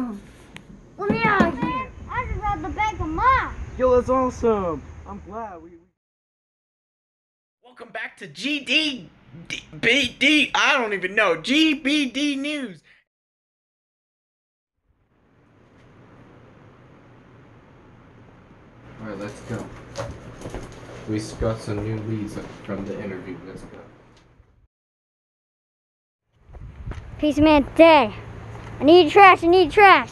Hey. Let me out of here. I just robbed the bank of mine. Yo, that's awesome. I'm glad we. we... Welcome back to GD D- BD. I don't even know. GBD News. Alright, let's go. We got some new leads from the interview. Let's go. Piece of man today. I need trash, I need trash.